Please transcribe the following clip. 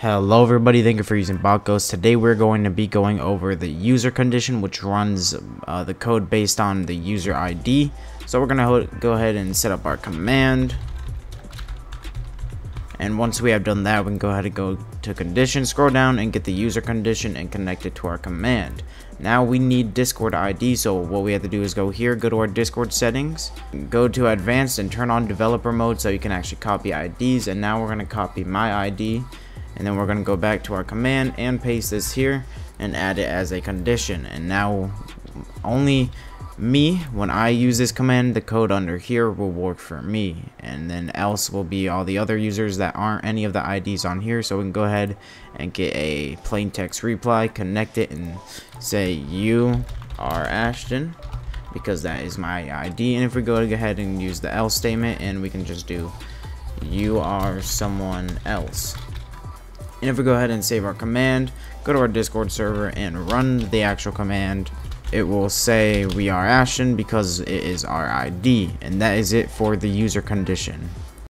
Hello everybody, thank you for using BotGhost. Today we're going to be going over the user condition which runs uh, the code based on the user ID. So we're going to go ahead and set up our command. And once we have done that, we can go ahead and go to condition, scroll down and get the user condition and connect it to our command. Now we need Discord ID, so what we have to do is go here, go to our Discord settings, go to advanced and turn on developer mode so you can actually copy IDs. And now we're going to copy my ID and then we're going to go back to our command and paste this here and add it as a condition. And now only me when I use this command the code under here will work for me. And then else will be all the other users that aren't any of the IDs on here. So we can go ahead and get a plain text reply connect it and say you are Ashton because that is my ID and if we go ahead and use the else statement and we can just do you are someone else and if we go ahead and save our command, go to our Discord server and run the actual command, it will say we are Ashton because it is our ID. And that is it for the user condition.